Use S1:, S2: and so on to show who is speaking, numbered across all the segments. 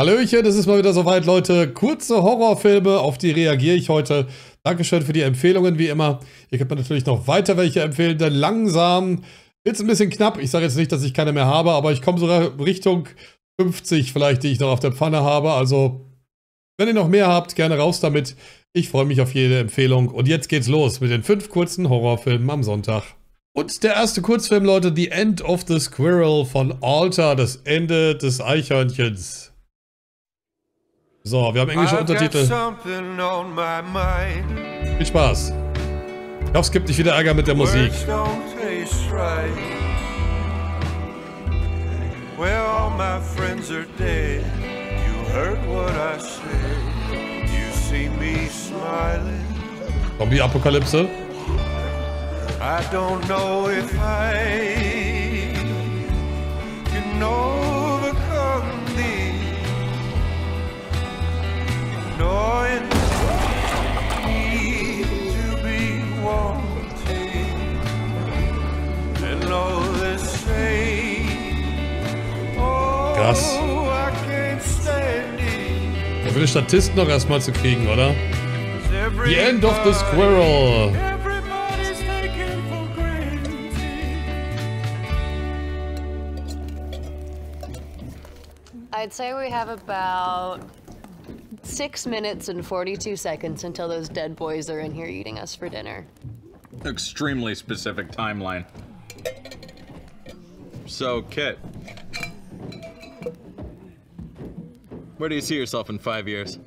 S1: Hallöchen, es ist mal wieder soweit, Leute. Kurze Horrorfilme, auf die reagiere ich heute. Dankeschön für die Empfehlungen, wie immer. Ihr könnt mir natürlich noch weiter welche empfehlen, denn langsam wird es ein bisschen knapp. Ich sage jetzt nicht, dass ich keine mehr habe, aber ich komme sogar Richtung 50 vielleicht, die ich noch auf der Pfanne habe. Also, wenn ihr noch mehr habt, gerne raus damit. Ich freue mich auf jede Empfehlung. Und jetzt geht's los mit den fünf kurzen Horrorfilmen am Sonntag. Und der erste Kurzfilm, Leute, The End of the Squirrel von Alter, das Ende des Eichhörnchens. So, wir haben englische Untertitel. Viel Spaß. Ich hoffe, es gibt nicht wieder Ärger mit der Musik. Well, all my friends are dead. You heard what I said. You see me smiling. Zombie-Apokalypse. I don't know if I can know Krass. Er will Statisten noch erstmal zu kriegen, oder? The End of the Squirrel.
S2: I'd say we have about Six minutes and 42 seconds until those dead boys are in here eating us for dinner.
S3: Extremely specific timeline. So, Kit. Where do you see yourself in five years?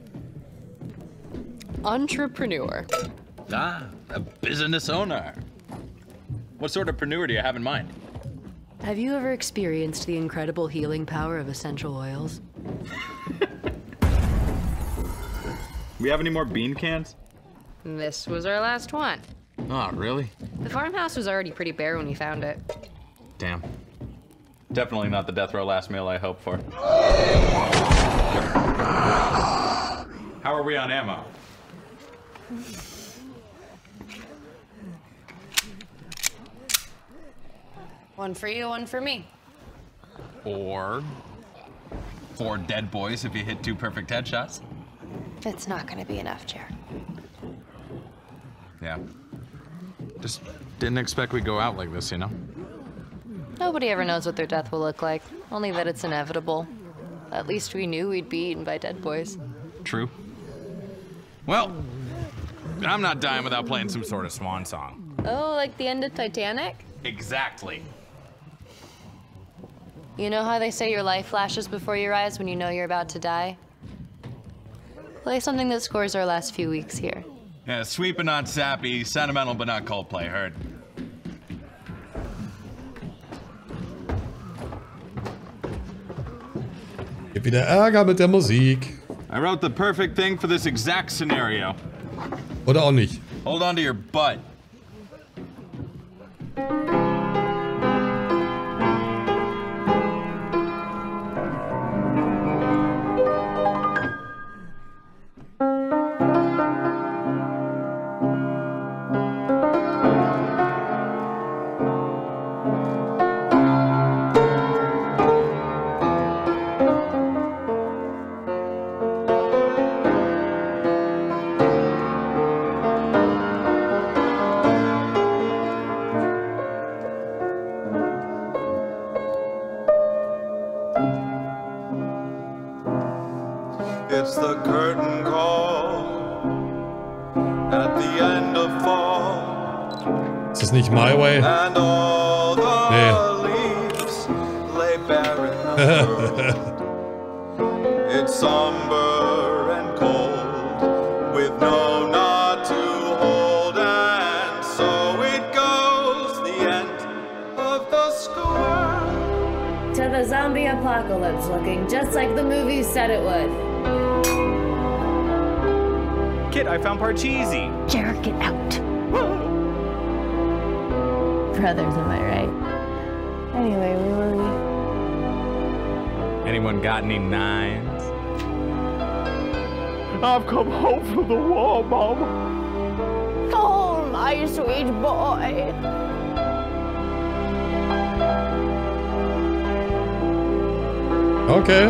S2: Entrepreneur.
S3: Ah, a business owner. What sort of preneur do you have in mind?
S2: Have you ever experienced the incredible healing power of essential oils?
S3: We have any more bean cans?
S2: This was our last one.
S3: Oh, really?
S2: The farmhouse was already pretty bare when we found it.
S3: Damn. Definitely not the death row last meal I hoped for. How are we on ammo?
S2: One for you, one for me.
S3: Or four dead boys if you hit two perfect headshots.
S2: It's not gonna be enough, Jared.
S3: Yeah. Just didn't expect we'd go out like this, you know?
S2: Nobody ever knows what their death will look like, only that it's inevitable. At least we knew we'd be eaten by dead boys.
S3: True. Well, I'm not dying without playing some sort of swan song.
S2: Oh, like the end of Titanic?
S3: Exactly.
S2: You know how they say your life flashes before your eyes when you know you're about to die? Play something that scores our last few weeks here.
S3: Yeah, sweet but not sappy, sentimental but not Coldplay, heard.
S1: Gibt wieder Ärger mit der Musik.
S3: I wrote the perfect thing for this exact scenario.
S1: Oder auch nicht.
S3: Hold on to your butt.
S1: To the
S2: zombie apocalypse looking just like the movie said it would.
S3: Kit, I found Parcheesi.
S2: Jared, get out. Brothers, am I right? Anyway, where were we?
S3: Anyone got any nines?
S1: I've come home from the war, Mom.
S2: Oh, my sweet boy.
S1: Okay.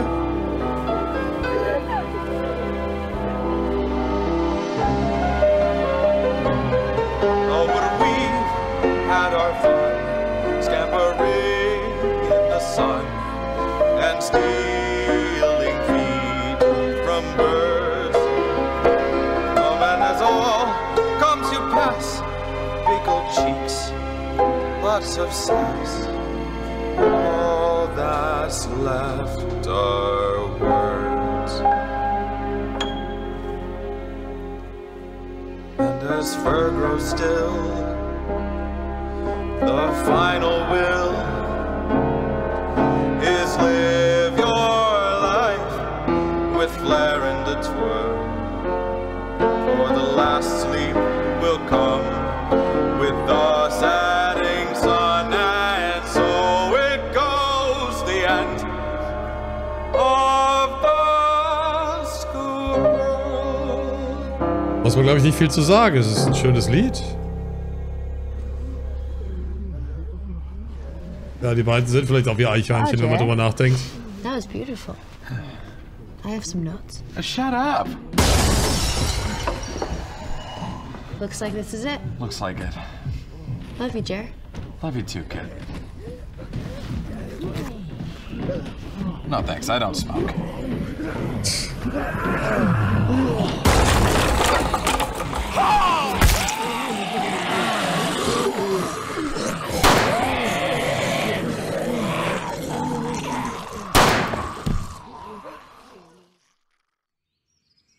S4: Oh, but we had our fun, scampering in the sun, and stealing from birds. Oh, and as all comes you pass, big old cheeks, lots of sass. All that's left are words. And as fur grows still, the final will is live your life with flair and a twirl. For the last sleep will come with the setting
S1: Man, glaube ich, nicht viel zu sagen. Es ist ein schönes Lied. Ja, die beiden sind vielleicht auch wie Eichhörnchen, wenn man drüber nachdenkt.
S2: That was beautiful. I have some notes.
S3: Uh, Shut up.
S2: Looks like this is it.
S3: Looks like it.
S2: Love you, Jer.
S3: Love you too, kid. No thanks, I don't smoke.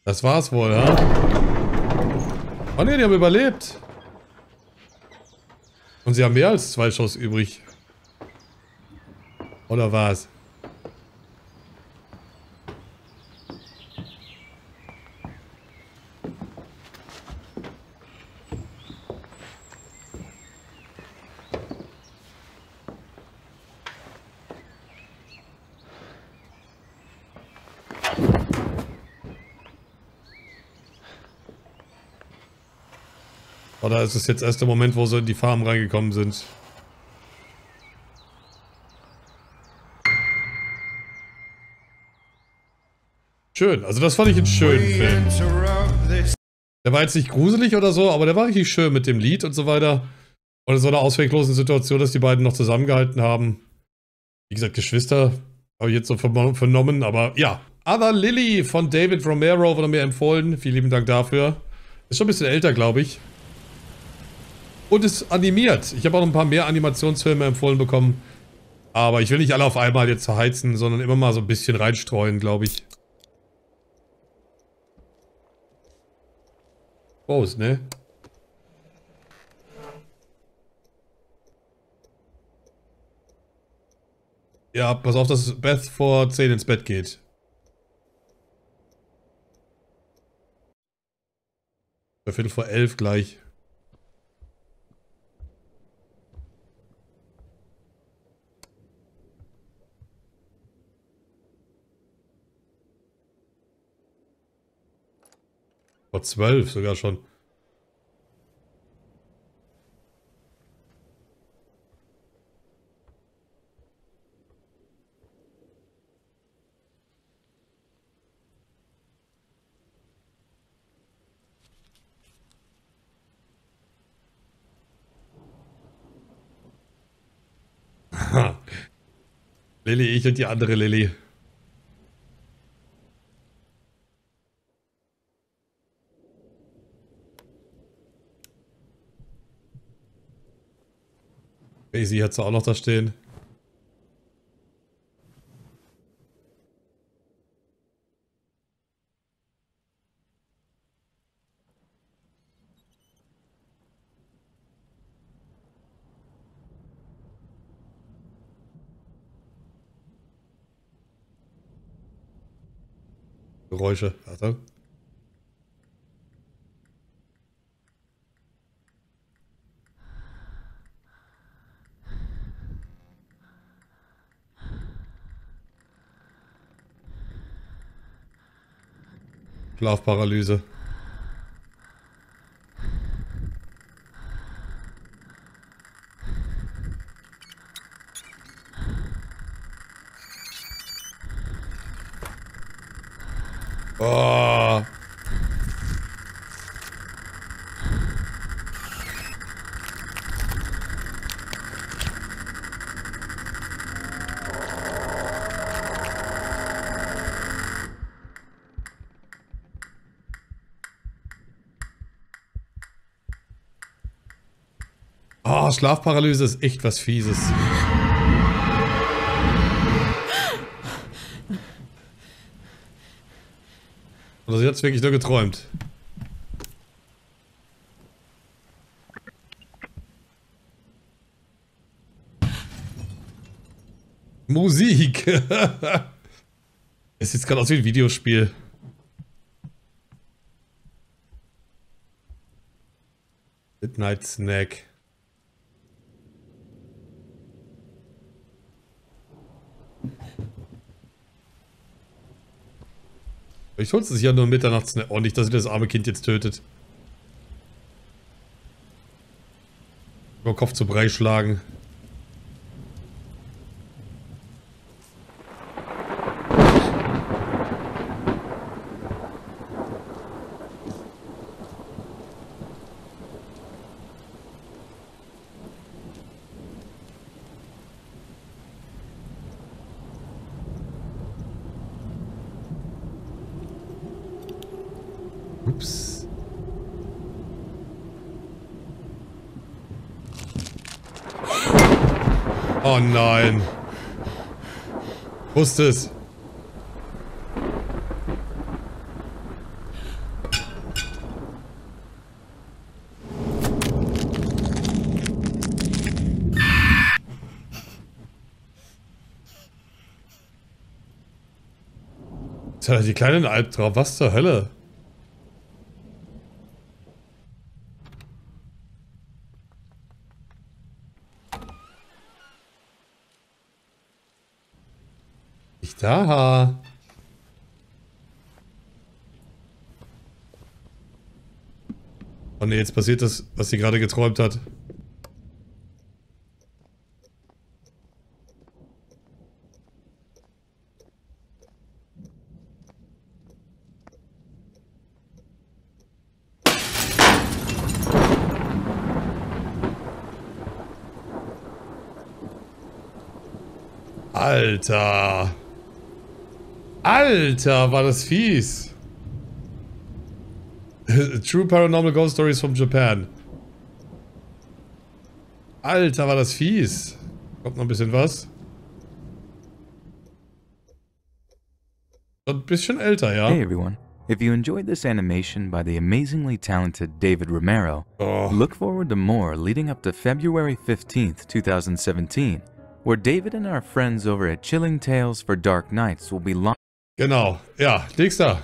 S1: Das war's wohl, ja? Oh ne, die haben überlebt. Und sie haben mehr als zwei Schuss übrig. Oder was? Oder ist es jetzt erst der Moment, wo sie in die Farm reingekommen sind? Schön, also das fand ich einen schönen Film. Der war jetzt nicht gruselig oder so, aber der war richtig schön mit dem Lied und so weiter. Und in so einer ausweglosen Situation, dass die beiden noch zusammengehalten haben. Wie gesagt, Geschwister habe ich jetzt so vernommen, aber ja. Other Lily von David Romero wurde mir empfohlen. Vielen lieben Dank dafür. Ist schon ein bisschen älter, glaube ich. Und ist animiert. Ich habe auch ein paar mehr Animationsfilme empfohlen bekommen. Aber ich will nicht alle auf einmal jetzt verheizen, sondern immer mal so ein bisschen reinstreuen, glaube ich. Groß, ne? Ja, pass auf, dass Beth vor 10 ins Bett geht. Bei Viertel vor 11 gleich. Vor 12 sogar schon. Lilly, ich und die andere Lilly. Daisy hat sie auch noch da stehen. Geräusche. Achtung. Schlafparalyse. Oh. Oh, Schlafparalyse ist echt was Fieses. Oder sie hat es wirklich nur geträumt. Musik. es sieht gerade aus wie ein Videospiel. Midnight Snack. Ich hol's sich ja nur mitternachts. Oh, nicht, dass sie das arme Kind jetzt tötet. Über Kopf zu Brei schlagen. Oh nein. Wusste es. Tja, die kleinen Albtraum, was zur Hölle? Da. Oh ne, jetzt passiert das, was sie gerade geträumt hat. Alter. Alter, war das fies. True Paranormal Ghost Stories from Japan. Alter, war das fies. Kommt noch ein bisschen was. Ein bisschen älter, ja.
S5: Hey everyone. If you enjoyed this animation by the amazingly talented David Romero,
S1: Oh.
S5: look forward to more leading up to February 15th, 2017, where David and our friends over at Chilling Tales for Dark Nights will be launching
S1: Genau, ja, nächster.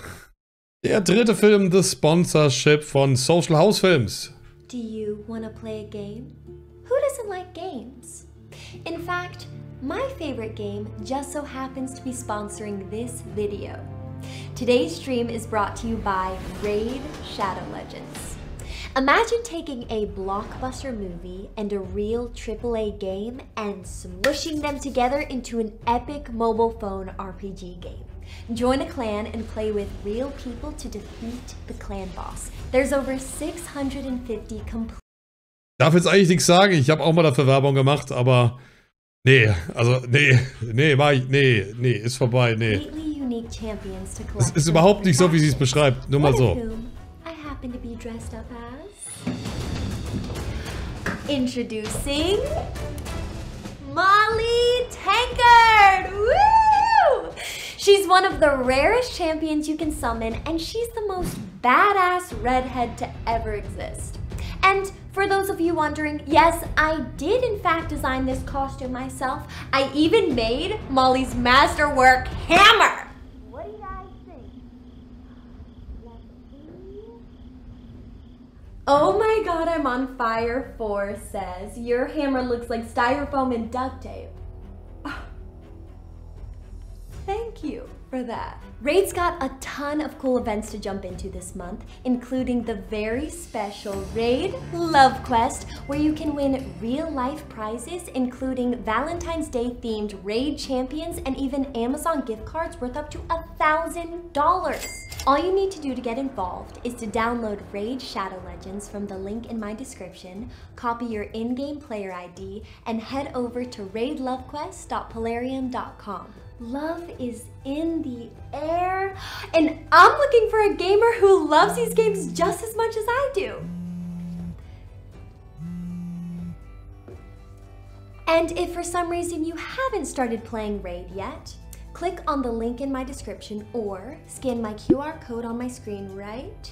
S1: Der dritte Film, The Sponsorship von Social House Films.
S6: Do you want to play a game? Who doesn't like games? In fact, my favorite game just so happens to be sponsoring this video. Today's stream is brought to you by Raid Shadow Legends. Imagine taking a blockbuster movie and a real AAA game and smushing them together into an epic mobile phone RPG game. Join a clan and play with real people to defeat the clan boss. There's over 650 complete
S1: Darf jetzt eigentlich nichts sagen, ich habe auch mal dafür Werbung gemacht, aber nee, also nee, nee, war ich, nee, nee, ist vorbei, nee.
S6: completely unique champions to
S1: Es
S6: collect.
S1: ist überhaupt nicht so, wie sie es beschreibt, nur mal so.
S6: Introducing Molly Tankard! Woo! She's one of the rarest champions you can summon, and she's the most badass redhead to ever exist. And for those of you wondering, yes, I did in fact design this costume myself. I even made Molly's masterwork hammer! What did I say? Oh my god, I'm on fire. Four says, Your hammer looks like styrofoam and duct tape. For that. Raid's got a ton of cool events to jump into this month, including the very special Raid Love Quest, where you can win real life prizes, including Valentine's Day themed Raid champions and even Amazon gift cards worth up to a thousand dollars. All you need to do to get involved is to download Raid Shadow Legends from the link in my description, copy your in game player ID, and head over to raidlovequest.polarium.com. Love is in the air, and I'm looking for a gamer who loves these games just as much as I do. And if for some reason you haven't started playing Raid yet, click on the link in my description or scan my QR code on my screen right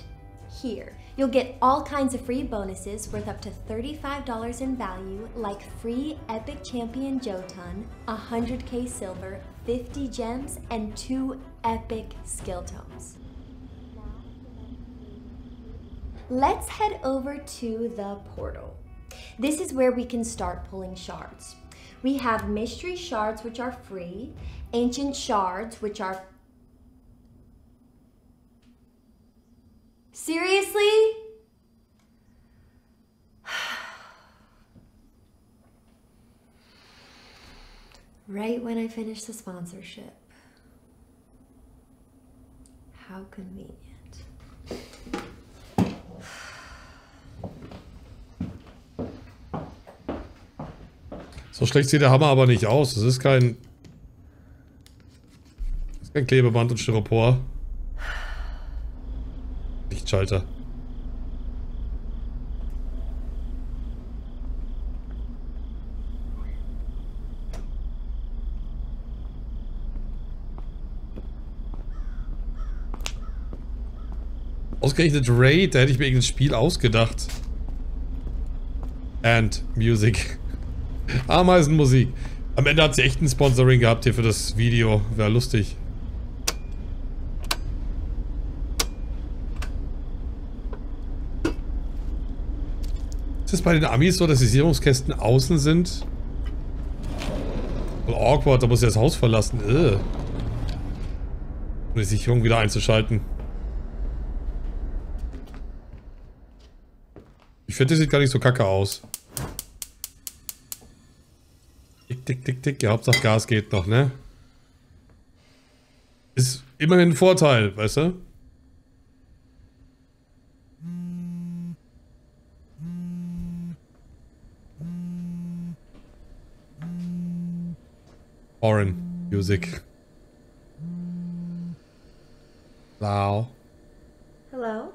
S6: here. You'll get all kinds of free bonuses worth up to $35 in value, like free Epic Champion Jotun, 100k silver, 50 gems, and two epic skill tomes. Let's head over to the portal. This is where we can start pulling shards. We have mystery shards, which are free, ancient shards, which are. Seriously? Right when I finish the sponsorship. How convenient.
S1: So schlecht sieht der Hammer aber nicht aus. Das ist kein... Das ist kein Klebeband und Styropor. Lichtschalter. Ausgerechnet Raid, da hätte ich mir irgendein Spiel ausgedacht. And Music. Ameisenmusik. Am Ende hat sie echt ein Sponsoring gehabt hier für das Video. Wäre lustig. Ist es bei den Amis so, dass die Sicherungskästen außen sind? Voll awkward, da muss ich das Haus verlassen. Ugh. Um die Sicherung wieder einzuschalten. Finde, das sieht gar nicht so kacke aus. Tick, tick, tick, tick. Ja, Hauptsache Gas geht noch, ne? Ist immerhin ein Vorteil, weißt du? Foreign Music. Wow.
S6: Hello?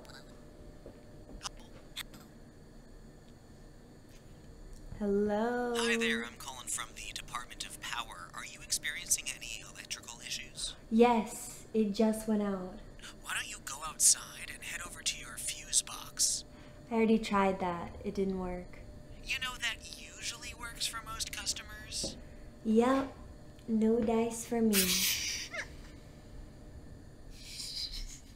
S6: Hello?
S7: Hi there, I'm calling from the Department of Power. Are you experiencing any electrical issues?
S6: Yes, it just went out.
S7: Why don't you go outside and head over to your fuse box?
S6: I already tried that. It didn't work.
S7: You know that usually works for most customers.
S6: Yep. No dice for me.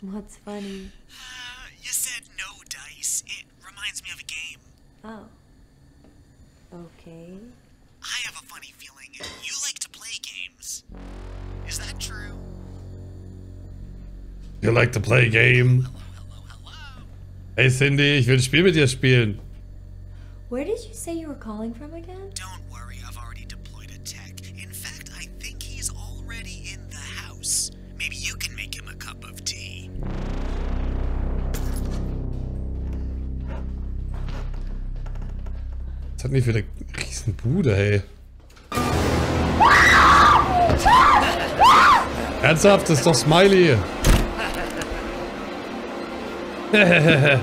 S6: What's funny?
S7: Uh, you said no dice. It reminds me of a game.
S6: Oh. Okay.
S7: I have a funny feeling you like to play games. Is that true?
S1: You like to play a game?
S7: Hello, hello, hello.
S1: Hey Cindy, ich will ein Spiel mit dir spielen.
S6: Where did you say you were calling from again?
S7: Don't
S1: hat denn für eine riesen Bude, hey? Ernsthaft, das ist doch Smiley.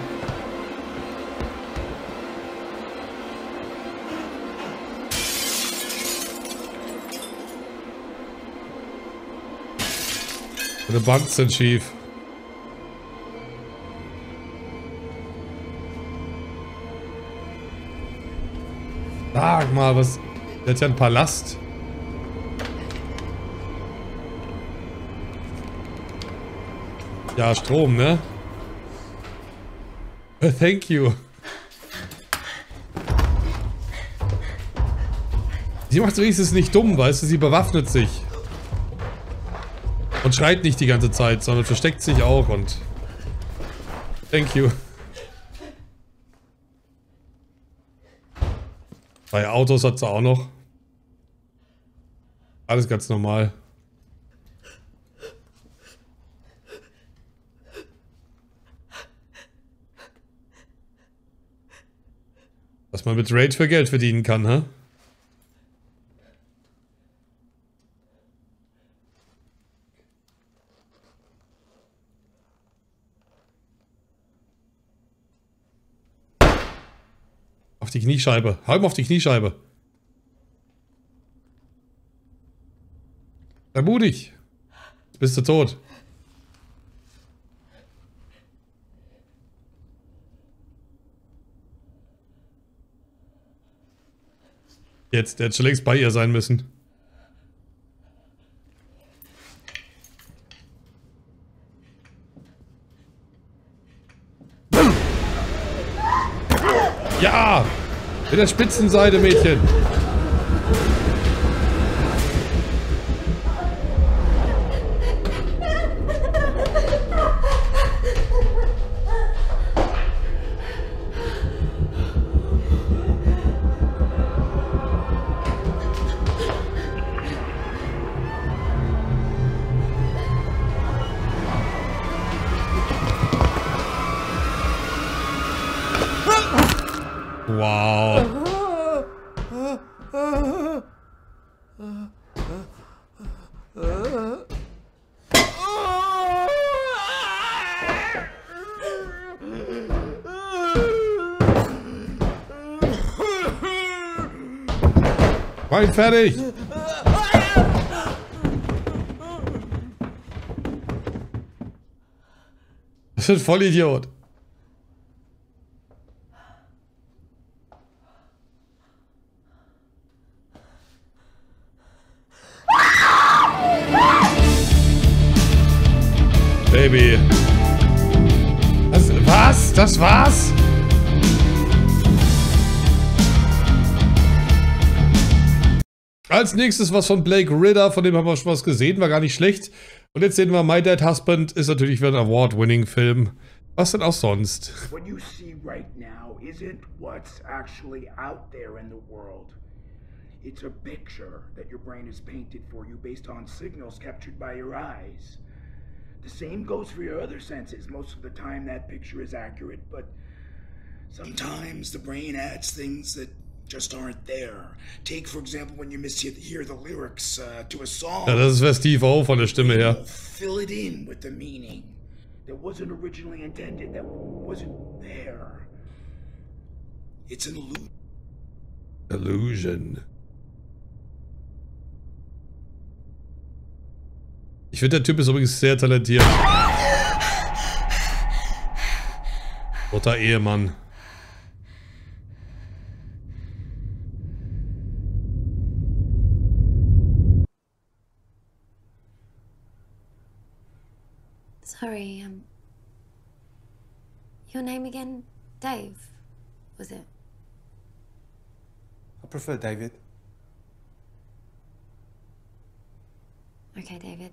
S1: Meine Band sind schief. Mal, was... Der hat ja einen Palast. Ja, Strom, ne? Äh, Thank you. Sie macht wenigstens nicht dumm, weißt du? Sie bewaffnet sich. Und schreit nicht die ganze Zeit, sondern versteckt sich auch und... Thank you. Zwei Autos hat sie auch noch. Alles ganz normal. Was man mit Raid für Geld verdienen kann, hä? Auf die Kniescheibe. Halt Hau ihm auf die Kniescheibe. Ermutig. Jetzt bist du tot. Jetzt, der hätte schon längst bei ihr sein müssen. Mit der Spitzenseite, Mädchen. Fertig. Das ist ein Vollidiot. Baby. Das, was? Das war's? Als nächstes was von Blake Ridder, von dem haben wir schon was gesehen, war gar nicht schlecht. Und jetzt sehen wir My Dead Husband, ist natürlich wieder ein Award-Winning-Film. Was denn auch sonst?
S8: What you see right now isn't what's actually out there in the world. It's a picture that your brain has painted for you based on signals captured by your eyes. The same goes for your other senses. Most of the time, that picture is accurate, but sometimes the brain adds things that just aren't there. Take, for example, when you mishear the lyrics uh, to a song.
S1: Ja, das ist Steve O von der Stimme her.
S8: Fill it in with the meaning that wasn't originally intended, that wasn't there. It's an illusion.
S1: Illusion. Ich finde, der Typ ist übrigens sehr talentiert. Roter Ehemann.
S9: Sorry, um. Your name again? Dave, was it?
S10: I prefer David.
S9: Okay, David.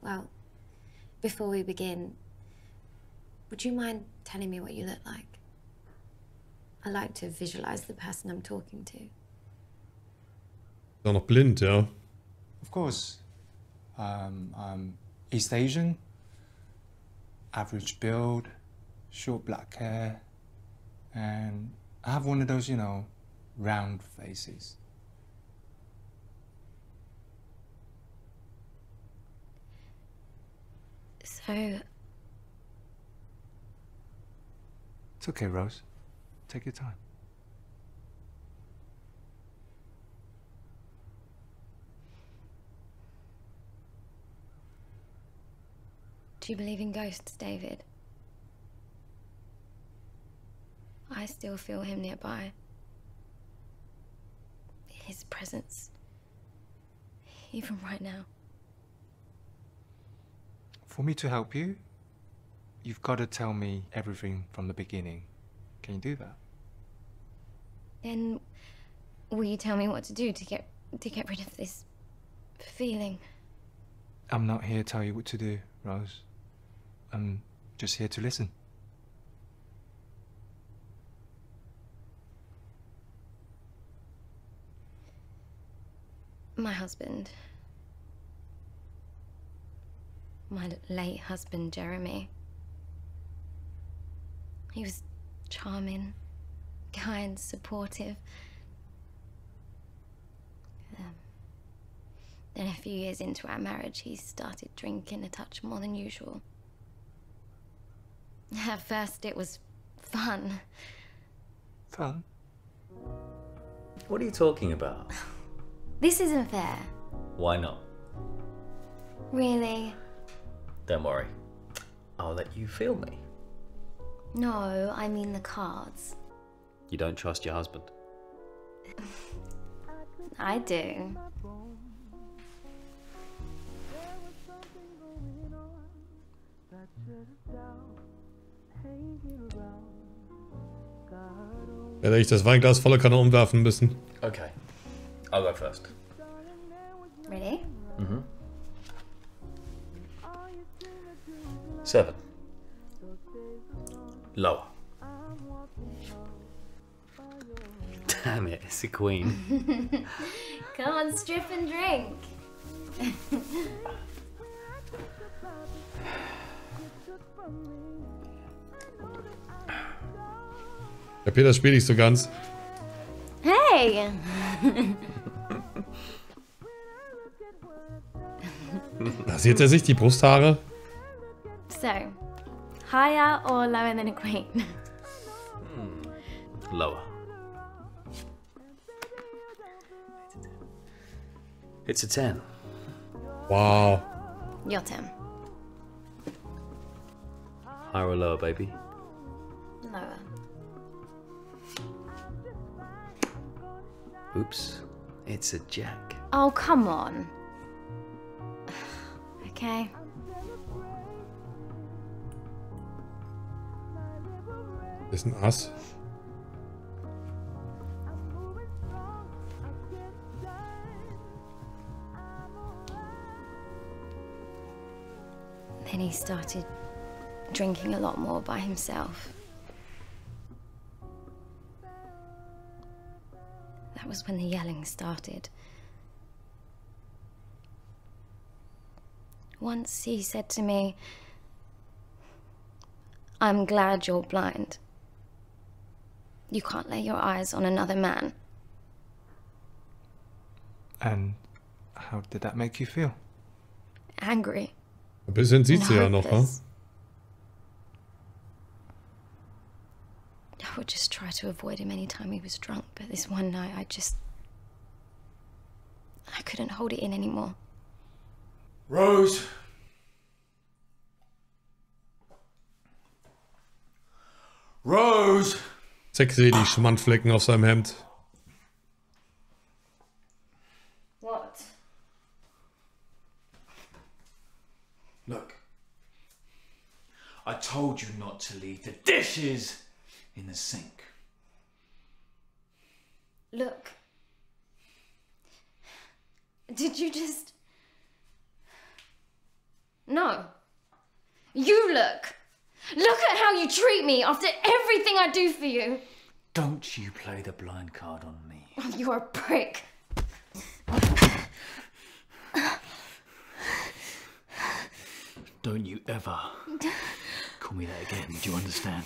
S9: Well, before we begin, would you mind telling me what you look like? I like to visualize the person I'm talking to.
S1: Ist auch noch blind, ja.
S10: Of course. Um, I'm East Asian, average build, short black hair, and I have one of those, you know, round faces.
S9: So,
S10: It's okay, Rose. Take your time.
S9: Do you believe in ghosts, David? I still feel him nearby. His presence. Even right now.
S10: For me to help you, you've got to tell me everything from the beginning. Can you do that?
S9: Then will you tell me what to do to get to get rid of this feeling?
S10: I'm not here to tell you what to do, Rose. I'm just here to listen.
S9: My husband. My late husband, Jeremy. He was charming, kind, supportive. Um, then, a few years into our marriage, he started drinking a touch more than usual. At first, it was fun.
S10: Fun?
S11: What are you talking about?
S9: This isn't fair.
S11: Why not?
S9: Really?
S12: Don't worry. I'll let you feel me.
S9: No, I mean the cards.
S12: You don't trust your husband.
S9: I do.
S1: Werde ich das Weinglas volle Kanne umwerfen müssen.
S12: Okay. I'll go first.
S9: Ready?
S12: Mm-hmm. Seven. Lower. Damn it, it's a queen.
S9: Come on, strip and drink.
S1: Der Peter spielt nicht so ganz.
S9: Hey!
S1: Rasiert er sich die Brusthaare?
S9: so, higher or lower than a queen?
S12: Lower. It's a 10.
S1: Wow.
S9: Your turn.
S12: Higher or lower, baby? Oops. It's a jack.
S9: Oh, come on. okay.
S1: Ist ein Ass.
S9: Then he started drinking a lot more by himself. Was when the yelling started. Once he said to me, I'm glad you're blind. You can't lay your eyes on another man.
S10: And how did that make you feel?
S9: Angry.
S1: Ein bisschen sieht sie ja noch, ne?
S9: hopeless. I would just try to avoid him anytime he was drunk, but this one night I just. I couldn't hold it in anymore.
S11: Rose! Rose!
S1: Sexy, die Schmandflecken auf seinem Hemd.
S9: What?
S11: Look. I told you not to leave the dishes in the sink.
S9: Look. Did you just. No. You look. Look at how you treat me after everything I do for you.
S11: Don't you play the blind card on me.
S9: Oh, You're a prick.
S11: Don't you ever call me that again. Do you understand?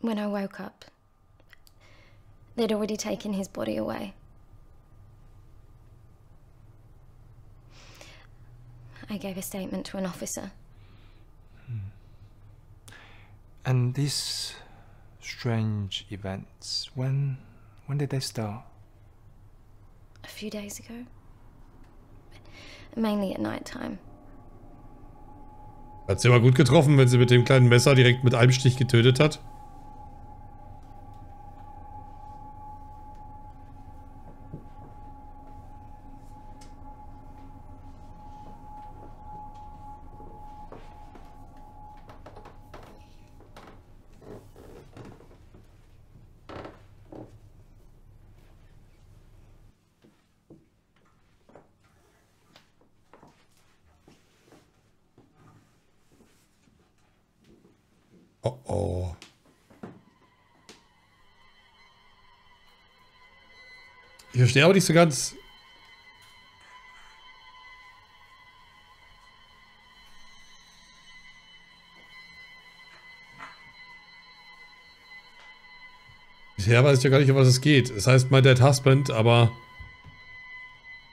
S9: When I woke up, they'd already taken his body away. I gave a statement to an officer. Hmm.
S10: And these strange events, when when did they start?
S9: a few days ago. Mainly at night time.
S1: Hat sie aber gut getroffen, wenn sie mit dem kleinen Messer direkt mit einem Stich getötet hat. Verstehe aber nicht so ganz. Bisher weiß ich ja gar nicht, um was es geht. Es heißt My Dead Husband, aber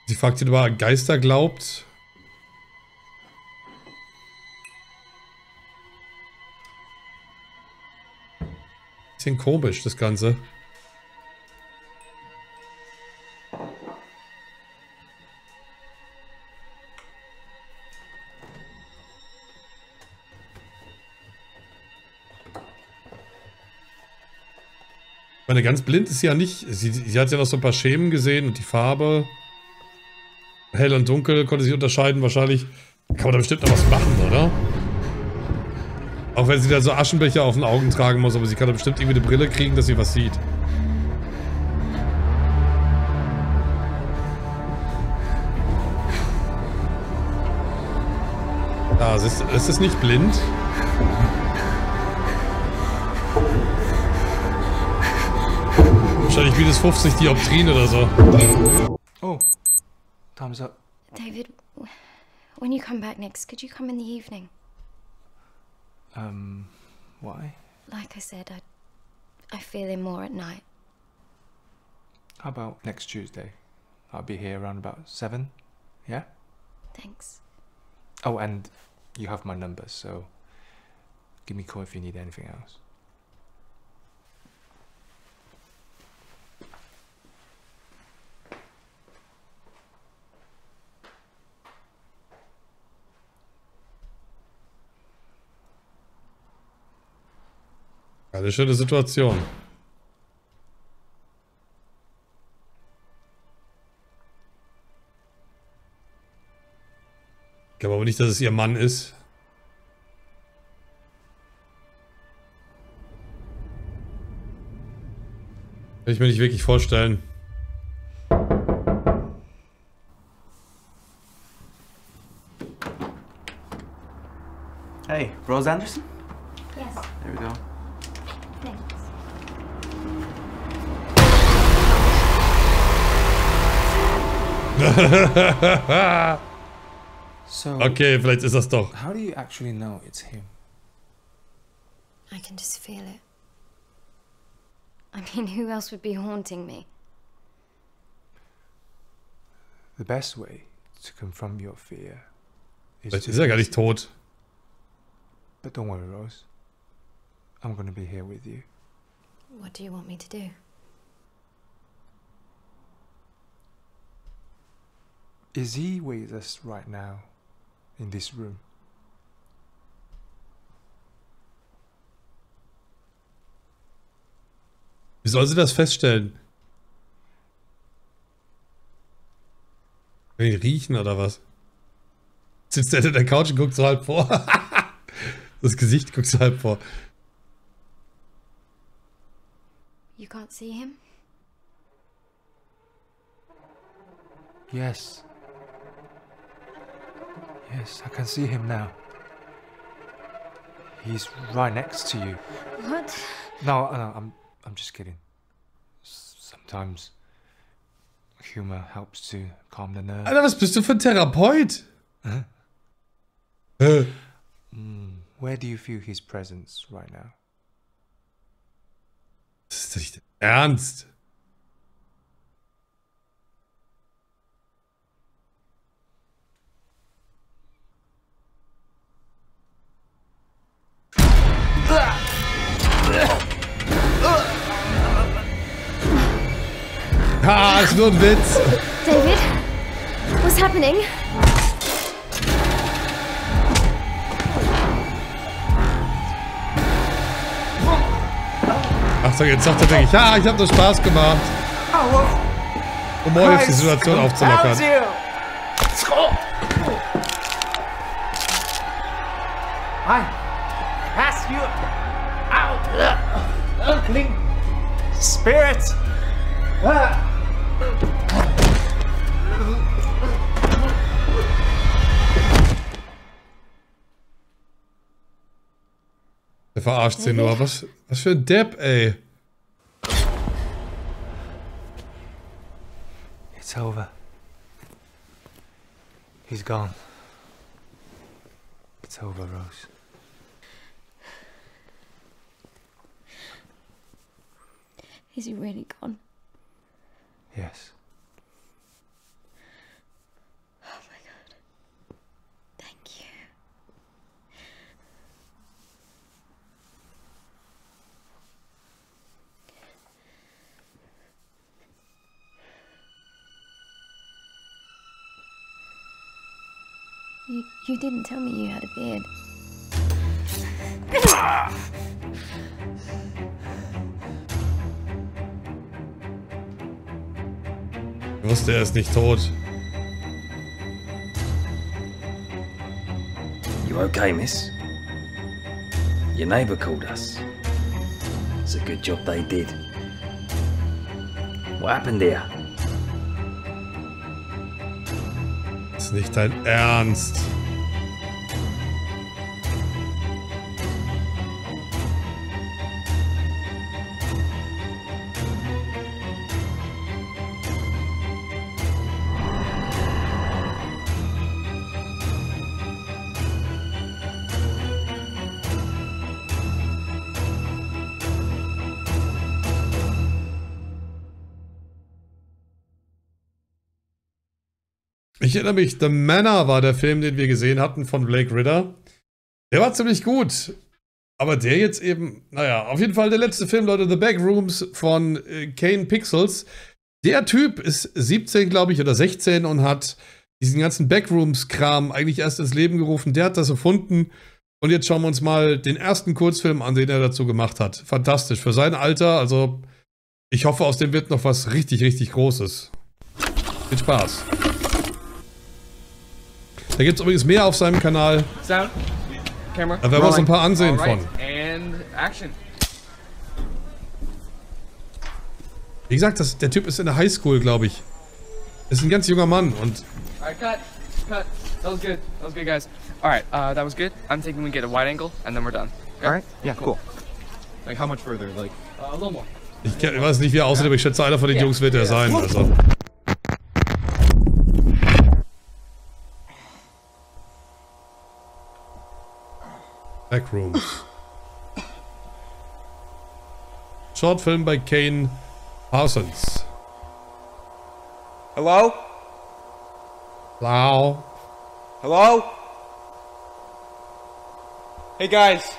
S1: sie fragt ihn, ob er an Geister glaubt. Bisschen komisch, das Ganze. Meine, ganz blind ist sie ja nicht. Sie, sie hat ja noch so ein paar Schemen gesehen und die Farbe. Hell und dunkel konnte sie unterscheiden. Wahrscheinlich kann man da bestimmt noch was machen, oder? Auch wenn sie da so Aschenbecher auf den Augen tragen muss, aber sie kann da bestimmt irgendwie eine Brille kriegen, dass sie was sieht. Ja, es ist, es nicht blind. Minus 50 Dioptrien oder so.
S10: Oh, time's up.
S9: David, w- when you come back next, could you come in the evening?
S10: Um, why?
S9: Like I said, I, I feel him more at night.
S10: How about next Tuesday? I'll be here around about seven. Yeah?
S9: Thanks.
S10: Oh, and you have my number, so give me a call if you need anything else.
S1: Eine schöne Situation. Ich glaube aber nicht, dass es ihr Mann ist. Kann ich mir nicht wirklich vorstellen.
S13: Hey, Rose Anderson?
S6: Yes.
S13: There we go.
S10: So,
S1: Okay, vielleicht ist das doch.
S10: how do you actually know it's him?
S9: I can just feel it. I mean, who else would be haunting me?
S10: The best way to confront your fear is
S1: Vielleicht
S10: to
S1: ist er gar nicht tot.
S10: But don't worry, Rose. I'm gonna be here with you.
S9: What do you want me to do?
S10: Is he with us right now in this room?
S1: Wie soll sie das feststellen? Will riechen oder was? Sitzt er in der Couch und guckt so halb vor. das Gesicht guckt so halb vor.
S9: You can't see him?
S10: Yes. Yes, I can see him now. He's right next to you.
S9: What?
S10: No, no, I'm I'm just kidding. Sometimes humor helps to calm the nerves.
S1: Alter, was bist du für ein Therapeut? Äh,
S10: Mm, where do you feel his presence right now?
S1: Das ist doch nicht ernst. Ha, ist nur ein Witz.
S9: David? What's happening?
S1: Achtung, jetzt sagt er wirklich, ja, ich habe nur Spaß gemacht. Humor hilft, die Situation aufzulockern.
S14: I unclean spirit!
S1: Even 18 år. Vad, vad för depp är?
S10: It's over. He's gone. It's over, Rose.
S9: Is he really gone?
S10: Yes. Oh my god.
S9: Thank you. You, you didn't tell me you had a beard.
S1: wusste, er ist nicht tot.
S13: You okay, miss? Your neighbour called us. It's a good job they did. What happened here?
S1: Ist nicht dein Ernst. Ich erinnere mich, The Manor war der Film, den wir gesehen hatten von Blake Ritter. Der war ziemlich gut. Aber der jetzt eben, naja, auf jeden Fall der letzte Film, Leute, The Backrooms von äh, Kane Pixels. Der Typ ist 17, glaube ich, oder 16 und hat diesen ganzen Backrooms-Kram eigentlich erst ins Leben gerufen. Der hat das erfunden. Und jetzt schauen wir uns mal den ersten Kurzfilm an, den er dazu gemacht hat. Fantastisch. Für sein Alter, also ich hoffe, aus dem wird noch was richtig, richtig Großes. Viel Spaß. Da gibt es übrigens mehr auf seinem Kanal.
S15: Sound, camera.
S1: Da werden wir uns ein paar ansehen
S15: Alright,
S1: von.
S15: And action.
S1: Wie gesagt, das, der Typ ist in der Highschool, glaube ich. Ist ein ganz junger Mann und
S15: Alright, cut, cut. That was good. That was good, guys. Alright, uh, that was good. I'm thinking we get a wide angle and then we're done. Okay?
S10: Alright, yeah, cool.
S15: Like how much further? Like uh, a little more.
S1: ich, kenn- ich weiß nicht, wie er aussieht, aber ich schätze, einer von den Jungs wird er sein. Also. Back rooms. Short film by Kane Parsons.
S14: Hello?
S1: Hello?
S14: Hello? Hey guys.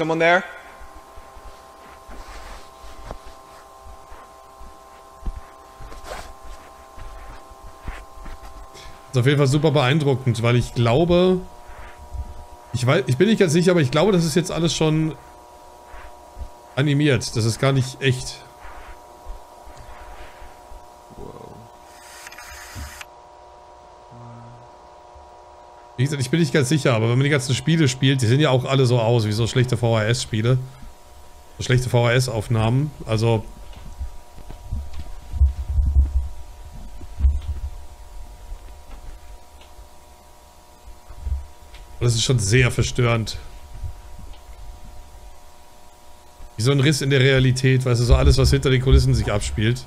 S14: Someone there?
S1: ist auf jeden Fall super beeindruckend, weil ich glaube, ich weiß, ich bin nicht ganz sicher, aber ich glaube, das ist jetzt alles schon animiert. Das ist gar nicht echt. Gesagt, ich bin nicht ganz sicher, aber wenn man die ganzen Spiele spielt, die sehen ja auch alle so aus wie so schlechte VHS-Spiele. So schlechte VHS-Aufnahmen. Also Das ist schon sehr verstörend. Wie so ein Riss in der Realität, weißt du, so alles, was hinter den Kulissen sich abspielt.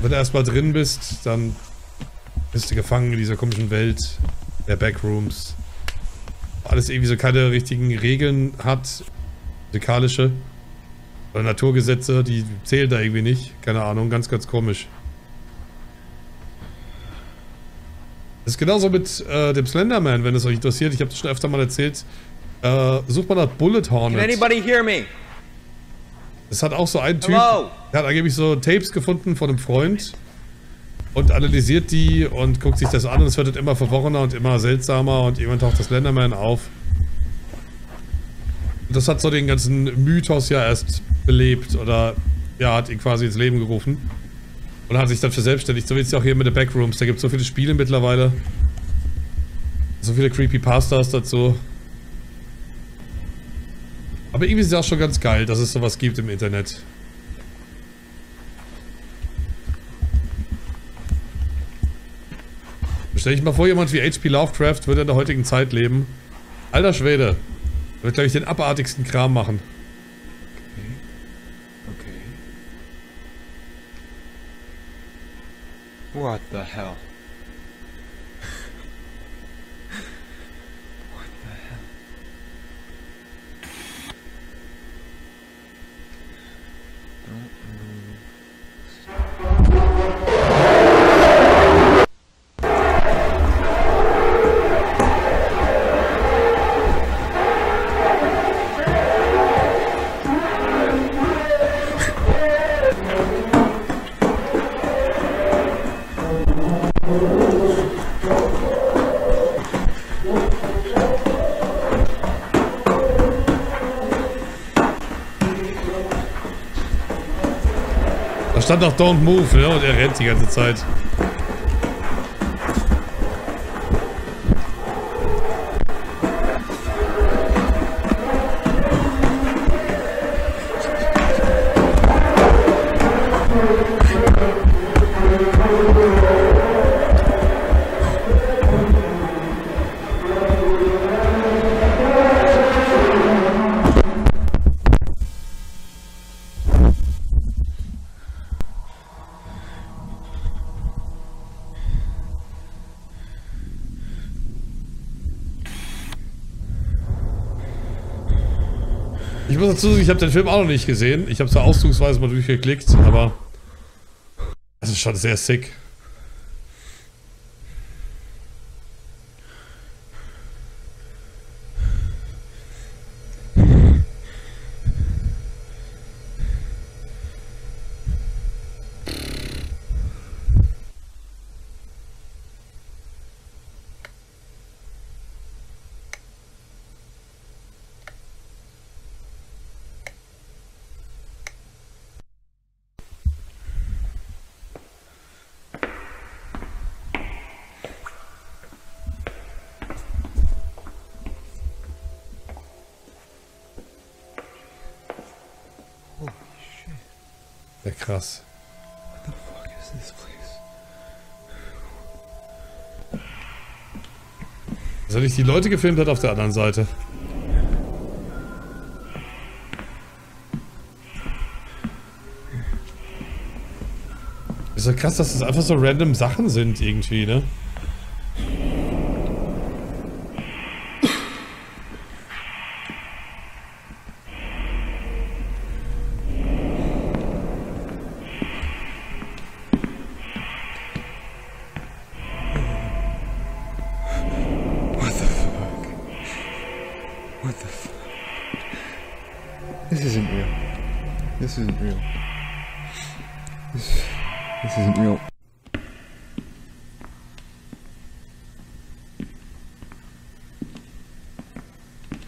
S1: Wenn du erstmal drin bist, dann bist du gefangen in dieser komischen Welt der Backrooms. Alles irgendwie so keine richtigen Regeln hat. Musikalische. Oder Naturgesetze, die zählen da irgendwie nicht. Keine Ahnung, ganz, ganz komisch. Das ist genauso mit äh, dem Slenderman, wenn es euch interessiert. Ich habe das schon öfter mal erzählt. Äh, sucht mal nach Bullet
S14: Can
S1: Hornet.
S14: anybody hear me?
S1: Es hat auch so einen Typ,
S14: Hello?
S1: der hat angeblich so Tapes gefunden von einem Freund und analysiert die und guckt sich das an und es wird halt immer verworrener und immer seltsamer und irgendwann taucht das Slenderman auf. Und das hat so den ganzen Mythos ja erst belebt oder ja, hat ihn quasi ins Leben gerufen. Und hat sich dann verselbstständigt. So wie es ja auch hier mit den Backrooms. Da gibt es so viele Spiele mittlerweile. So viele Creepypastas dazu. Aber irgendwie ist es auch schon ganz geil, dass es sowas gibt im Internet. Stell dich mal vor, jemand wie H.P. Lovecraft würde in der heutigen Zeit leben. Alter Schwede. Er wird, glaube ich, den abartigsten Kram machen.
S10: The hell? what the hell?
S1: Stand doch Don't Move, ne? Und er rennt die ganze Zeit. Dazu ich habe den Film auch noch nicht gesehen. Ich habe zwar auszugsweise mal durchgeklickt, aber es ist schon sehr sick. Ja, krass. Dass er nicht die Leute gefilmt hat auf der anderen Seite. Ist ja krass, dass das einfach so random Sachen sind irgendwie, ne?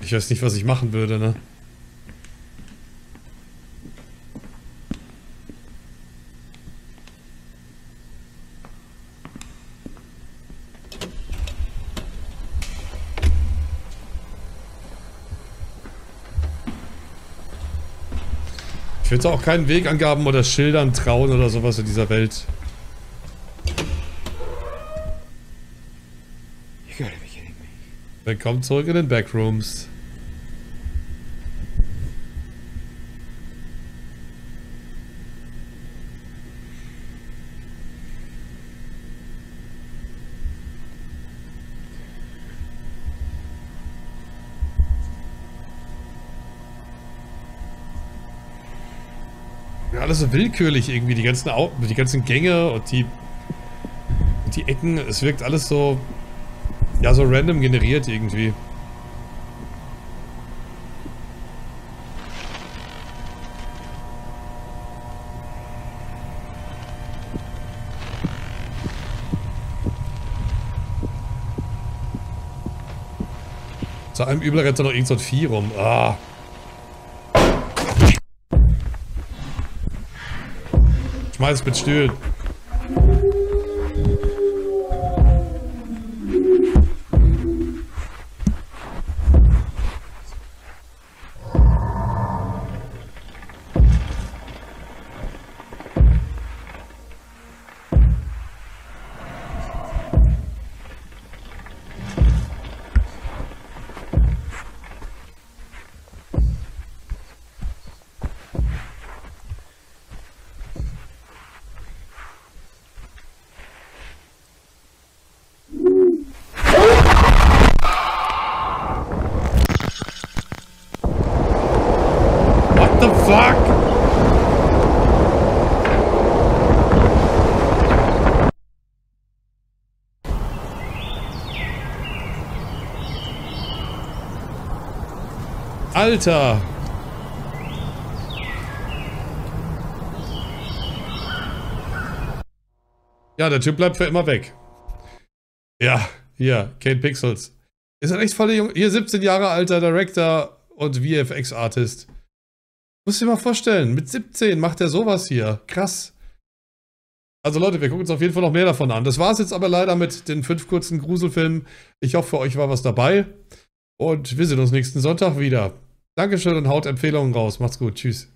S1: Ich weiß nicht, was ich machen würde, ne? Ich würde auch keinen Wegangaben oder Schildern trauen oder sowas in dieser Welt. Willkommen zurück in den Backrooms. Alles so willkürlich irgendwie, die ganzen, Au die ganzen Gänge und die, und die Ecken, es wirkt alles so, ja, so random generiert irgendwie. Zu einem Übel rennt da noch irgend so ein Vieh rum. Ah. Schmeiß mit Stühlen. Alter. Ja, der Typ bleibt für immer weg. Ja, hier, Kate Pixels. Ist ein echt voller Junge. Hier 17 Jahre alter Director und VFX-Artist. Muss dir mal vorstellen, mit 17 macht er sowas hier. Krass. Also Leute, wir gucken uns auf jeden Fall noch mehr davon an. Das war es jetzt aber leider mit den fünf kurzen Gruselfilmen. Ich hoffe, für euch war was dabei. Und wir sehen uns nächsten Sonntag wieder. Dankeschön und haut Empfehlungen raus. Macht's gut. Tschüss.